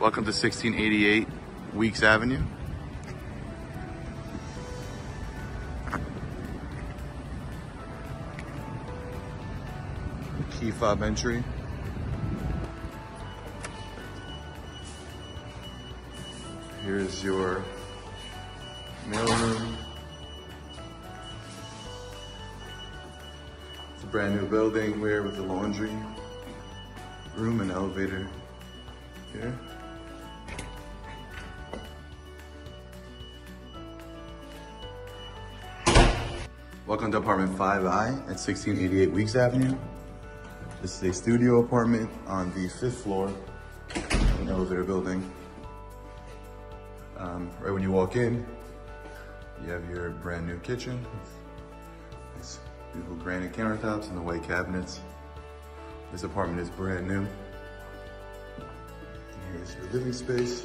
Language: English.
Welcome to 1688 Weeks Avenue. Key fob entry. Here's your mail room. It's a brand new building here with the laundry room and elevator here. Welcome to apartment 5I at 1688 Weeks Avenue. This is a studio apartment on the fifth floor, an elevator building. Um, right when you walk in, you have your brand new kitchen. Nice, beautiful granite countertops and the white cabinets. This apartment is brand new. And here's your living space.